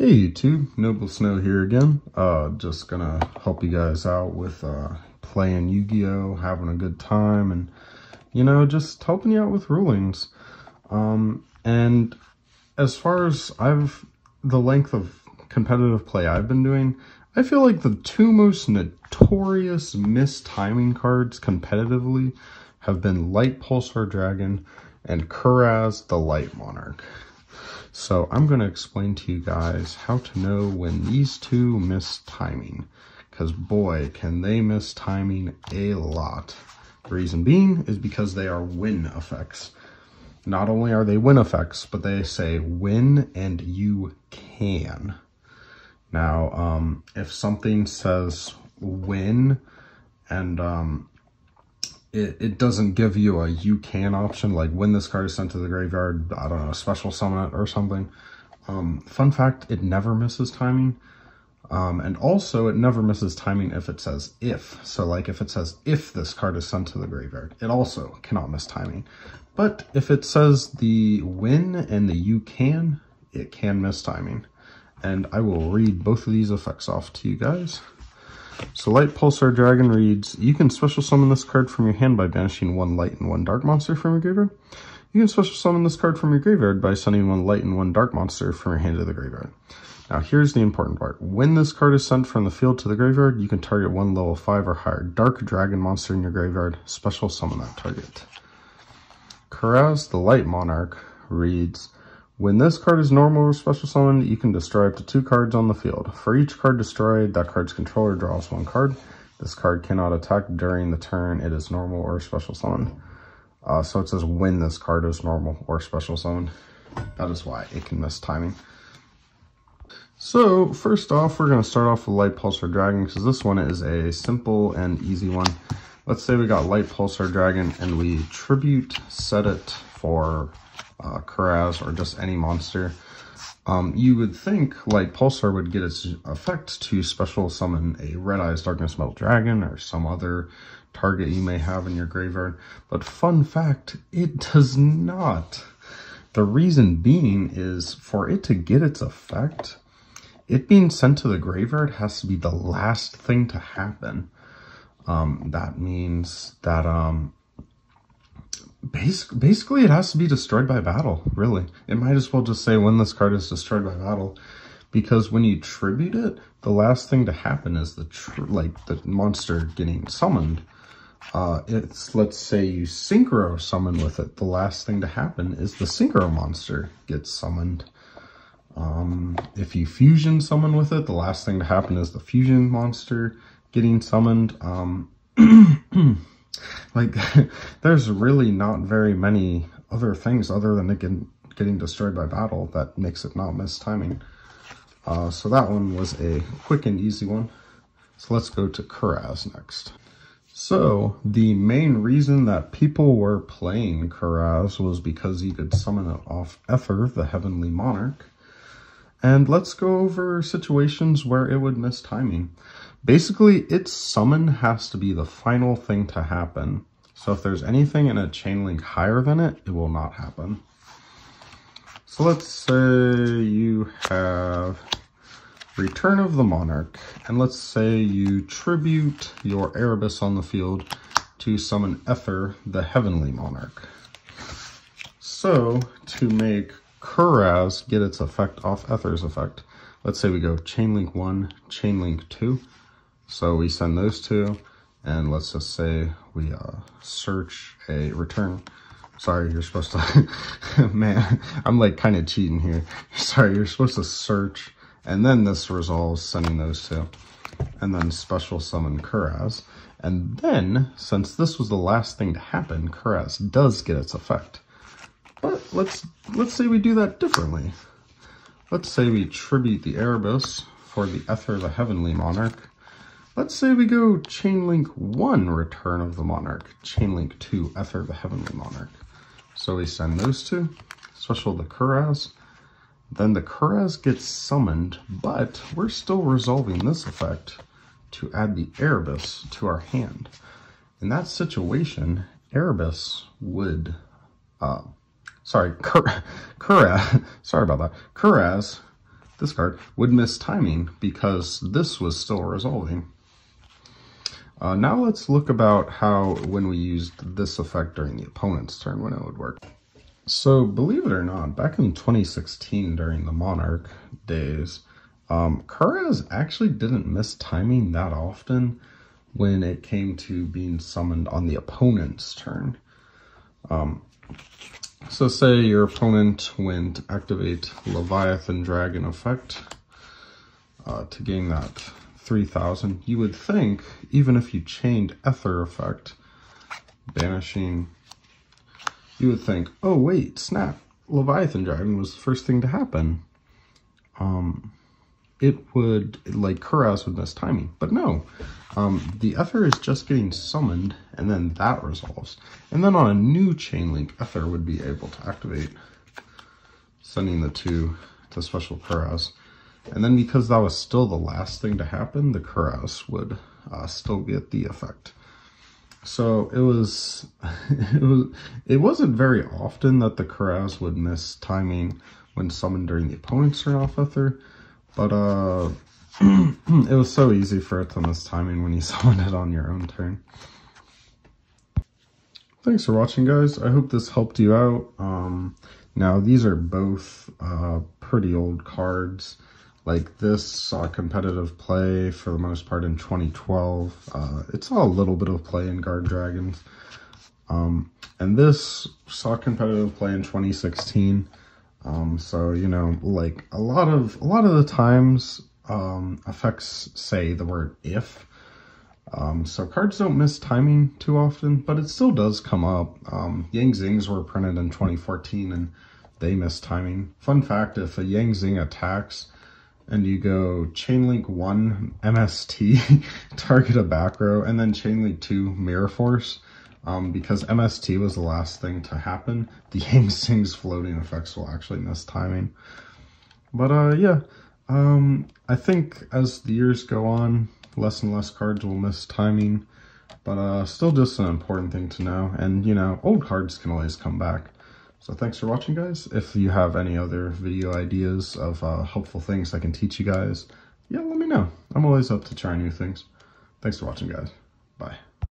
Hey YouTube, NobleSnow here again. Uh, just gonna help you guys out with uh, playing Yu-Gi-Oh, having a good time, and you know, just helping you out with rulings. Um, and as far as I've the length of competitive play I've been doing, I feel like the two most notorious mistiming cards competitively have been Lightpulsar Dragon and Kuraz the Light Monarch. So I'm going to explain to you guys how to know when these two miss timing. Because boy, can they miss timing a lot. The reason being is because they are win effects. Not only are they win effects, but they say win and you can. Now, um, if something says win and um, it, it doesn't give you a you can option, like when this card is sent to the graveyard, I don't know, special summon it or something. Um, fun fact, it never misses timing. Um, and also, it never misses timing if it says if. So like if it says if this card is sent to the graveyard, it also cannot miss timing. But if it says the win and the you can, it can miss timing. And I will read both of these effects off to you guys. So Lightpulsar Dragon reads, you can special summon this card from your hand by banishing one light and one dark monster from your graveyard. You can special summon this card from your graveyard by sending one light and one dark monster from your hand to the graveyard. Now here's the important part. When this card is sent from the field to the graveyard, you can target one level 5 or higher dark dragon monster in your graveyard, special summon that target. Kuraz the Light Monarch reads, when this card is normal or special summoned, you can destroy up to two cards on the field. For each card destroyed, that card's controller draws one card. This card cannot attack during the turn it is normal or special summoned. Uh, so it says when this card is normal or special summoned. That is why it can miss timing. So first off, we're going to start off with Lightpulsar Dragon because this one is a simple and easy one. Let's say we got Lightpulsar Dragon and we tribute set it for uh, Kuraz or just any monster, um, you would think like Pulsar would get its effect to special summon a Red Eyes Darkness Metal Dragon or some other target you may have in your graveyard. But fun fact, it does not. The reason being is for it to get its effect, it being sent to the graveyard has to be the last thing to happen. Um, that means that um, basically it has to be destroyed by battle, really. It might as well just say when this card is destroyed by battle. Because when you tribute it, the last thing to happen is the like the monster getting summoned. Uh, it's let's say you synchro summon with it. The last thing to happen is the synchro monster gets summoned. Um, if you fusion summon with it, the last thing to happen is the fusion monster getting summoned. Um, Like, there's really not very many other things other than getting, getting destroyed by battle that makes it not miss timing. Uh, so that one was a quick and easy one. So let's go to Kuraz next. So the main reason that people were playing Kuraz was because you could summon it off Ehther, the Heavenly Monarch. And let's go over situations where it would miss timing. Basically, its summon has to be the final thing to happen. So if there's anything in a chain link higher than it, it will not happen. So let's say you have Return of the Monarch, and let's say you tribute your Erebus on the field to summon Ehther, the Heavenly Monarch. So, to make Kuraz get its effect off Ehther's effect, let's say we go Chainlink 1, Chainlink 2, so we send those two, and let's just say we uh, search a return. Sorry, you're supposed to, man, I'm like kind of cheating here. Sorry, you're supposed to search, and then this resolves sending those two, and then special summon Kuraz. And then, since this was the last thing to happen, Kuraz does get its effect. But let's let's say we do that differently. Let's say we tribute the Erebus for the Ehther, of the Heavenly Monarch, Let's say we go Chainlink 1, Return of the Monarch, Chainlink 2, Ehther of the Heavenly Monarch. So we send those two, special the Kuraz. Then the Kuraz gets summoned, but we're still resolving this effect to add the Erebus to our hand. In that situation, Erebus would, uh, sorry, Kuraz, sorry about that, Kuraz this card, would miss timing because this was still resolving. Uh, now let's look about how when we used this effect during the opponent's turn when it would work. So believe it or not, back in 2016 during the Monarch days, um, Kuraz actually didn't miss timing that often when it came to being summoned on the opponent's turn. Um, so say your opponent went activate Leviathan Dragon effect uh, to gain that 3000. You would think, even if you chained Ehther effect, banishing, you would think, oh wait, snap, Leviathan Dragon was the first thing to happen. Um, it would, like Kuraz would miss timing, but no, um, the Ehther is just getting summoned, and then that resolves. And then on a new chain link, Ehther would be able to activate, sending the two to special Kuraz. And then because that was still the last thing to happen, the Kuraz would uh, still get the effect. So it was, it was, it wasn't very often that the Kuraz would miss timing when summoned during the opponent's turn off Ehther, but uh, it was so easy for it to miss timing when you summoned it on your own turn. Thanks for watching, guys. I hope this helped you out. Um, now, these are both uh, pretty old cards. Like this saw competitive play for the most part in 2012. Uh, it saw a little bit of play in Guardragons. Um, and this saw competitive play in 2016. Um, so, you know, like a lot of, a lot of the times um, effects say the word if. Um, so cards don't miss timing too often, but it still does come up. Um, Yang Zings were printed in 2014 and they miss timing. Fun fact, if a Yang Zing attacks and you go Chainlink 1 MST, target a back row, and then Chainlink 2 Mirror Force, um, because MST was the last thing to happen, the Yang Zing's floating effects will actually miss timing. But uh, yeah, um, I think as the years go on, less and less cards will miss timing, but uh, still just an important thing to know. And, you know, old cards can always come back. So thanks for watching, guys. If you have any other video ideas of uh, helpful things I can teach you guys, yeah, let me know. I'm always up to try new things. Thanks for watching, guys. Bye.